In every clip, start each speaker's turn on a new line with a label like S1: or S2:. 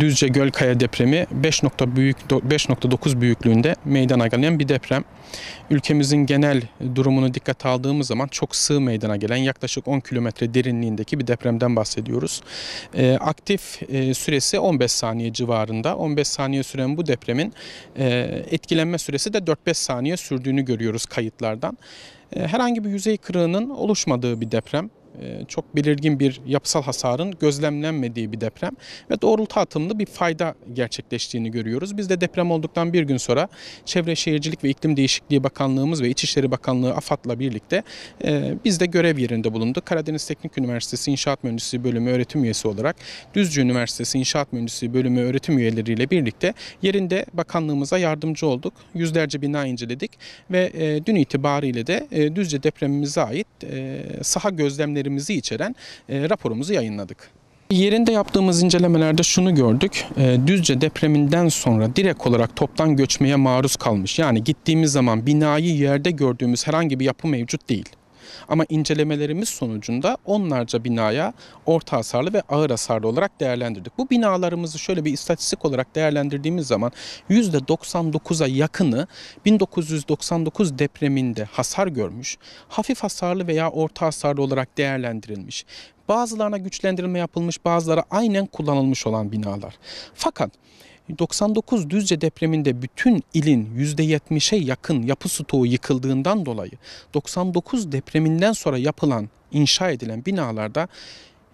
S1: Düzce Gölkaya depremi 5 nokta büyük 5.9 büyüklüğünde meydana gelen bir deprem. Ülkemizin genel durumunu dikkate aldığımız zaman çok sığ meydana gelen yaklaşık 10 kilometre derinliğindeki bir depremden bahsediyoruz. Ee, aktif e, süresi 15 saniye civarında. 15 saniye süren bu depremin e, etkilenme süresi de 4-5 saniye sürdüğünü görüyoruz kayıtlardan. E, herhangi bir yüzey kırığının oluşmadığı bir deprem. E, çok belirgin bir yapısal hasarın gözlemlenmediği bir deprem ve doğrultu atımlı bir fayda gerçekleştiğini görüyoruz. Biz de deprem olduktan bir gün sonra Çevre Şehircilik ve İklim Değişikliği Bakanlığımız ve İçişleri Bakanlığı AFAD'la birlikte e, biz de görev yerinde bulunduk. Karadeniz Teknik Üniversitesi İnşaat Mühendisliği Bölümü öğretim üyesi olarak Düzce Üniversitesi İnşaat Mühendisliği Bölümü öğretim üyeleriyle birlikte yerinde bakanlığımıza yardımcı olduk. Yüzlerce bina inceledik ve e, dün itibariyle de Düzce depremimize ait saha gözlemleri önerilerimizi içeren e, raporumuzu yayınladık. Yerinde yaptığımız incelemelerde şunu gördük. E, Düzce depreminden sonra direkt olarak toptan göçmeye maruz kalmış. Yani gittiğimiz zaman binayı yerde gördüğümüz herhangi bir yapı mevcut değil. Ama incelemelerimiz sonucunda onlarca binaya orta hasarlı ve ağır hasarlı olarak değerlendirdik. Bu binalarımızı şöyle bir istatistik olarak değerlendirdiğimiz zaman %99'a yakını 1999 depreminde hasar görmüş, hafif hasarlı veya orta hasarlı olarak değerlendirilmiş. Bazılarına güçlendirme yapılmış, bazıları aynen kullanılmış olan binalar. Fakat 99 Düzce depreminde bütün ilin %70'e yakın yapı stoğu yıkıldığından dolayı 99 depreminden sonra yapılan, inşa edilen binalarda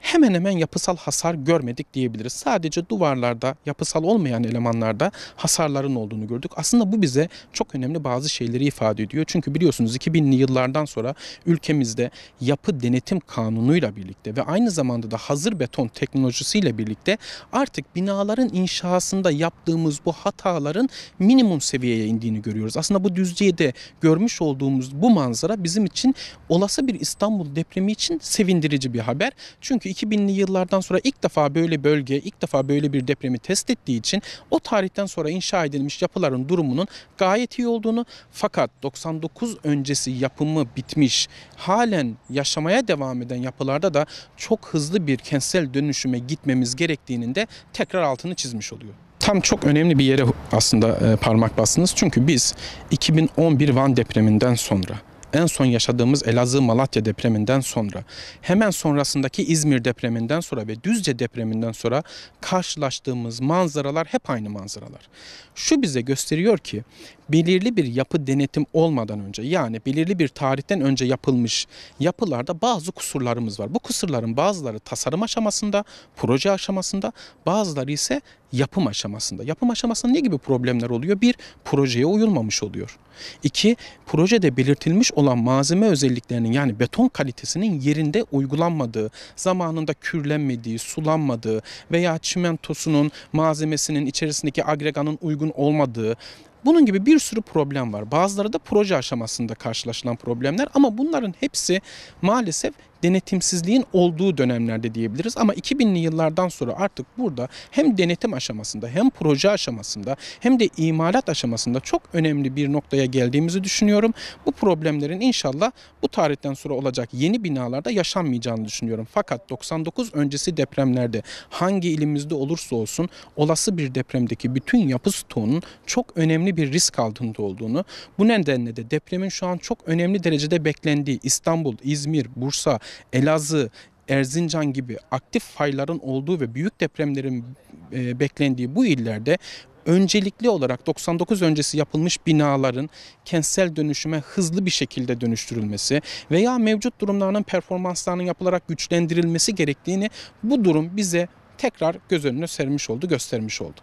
S1: hemen hemen yapısal hasar görmedik diyebiliriz. Sadece duvarlarda, yapısal olmayan elemanlarda hasarların olduğunu gördük. Aslında bu bize çok önemli bazı şeyleri ifade ediyor. Çünkü biliyorsunuz 2000'li yıllardan sonra ülkemizde yapı denetim kanunuyla birlikte ve aynı zamanda da hazır beton teknolojisiyle birlikte artık binaların inşasında yaptığımız bu hataların minimum seviyeye indiğini görüyoruz. Aslında bu Düzce'de görmüş olduğumuz bu manzara bizim için olası bir İstanbul depremi için sevindirici bir haber. Çünkü 2000'li yıllardan sonra ilk defa böyle bölge, ilk defa böyle bir depremi test ettiği için o tarihten sonra inşa edilmiş yapıların durumunun gayet iyi olduğunu fakat 99 öncesi yapımı bitmiş, halen yaşamaya devam eden yapılarda da çok hızlı bir kentsel dönüşüme gitmemiz gerektiğinin de tekrar altını çizmiş oluyor tam çok önemli bir yere aslında parmak bastınız. Çünkü biz 2011 Van depreminden sonra en son yaşadığımız Elazığ Malatya depreminden sonra hemen sonrasındaki İzmir depreminden sonra ve Düzce depreminden sonra karşılaştığımız manzaralar hep aynı manzaralar. Şu bize gösteriyor ki belirli bir yapı denetim olmadan önce yani belirli bir tarihten önce yapılmış yapılarda bazı kusurlarımız var. Bu kusurların bazıları tasarım aşamasında, proje aşamasında, bazıları ise yapım aşamasında. Yapım aşamasında ne gibi problemler oluyor? Bir, projeye uyulmamış oluyor. İki, projede belirtilmiş olan malzeme özelliklerinin yani beton kalitesinin yerinde uygulanmadığı, zamanında kürlenmediği, sulanmadığı veya çimentosunun malzemesinin içerisindeki agreganın uygun olmadığı, bunun gibi bir sürü problem var. Bazıları da proje aşamasında karşılaşılan problemler ama bunların hepsi maalesef denetimsizliğin olduğu dönemlerde diyebiliriz. Ama 2000'li yıllardan sonra artık burada hem denetim aşamasında hem proje aşamasında hem de imalat aşamasında çok önemli bir noktaya geldiğimizi düşünüyorum. Bu problemlerin inşallah bu tarihten sonra olacak yeni binalarda yaşanmayacağını düşünüyorum. Fakat 99 öncesi depremlerde hangi ilimizde olursa olsun olası bir depremdeki bütün yapı stoğunun çok önemli bir risk altında olduğunu, bu nedenle de depremin şu an çok önemli derecede beklendiği İstanbul, İzmir, Bursa, Elazığ, Erzincan gibi aktif fayların olduğu ve büyük depremlerin e, beklendiği bu illerde öncelikli olarak 99 öncesi yapılmış binaların kentsel dönüşüme hızlı bir şekilde dönüştürülmesi veya mevcut durumlarının performanslarının yapılarak güçlendirilmesi gerektiğini bu durum bize tekrar göz önüne sermiş oldu, göstermiş oldu.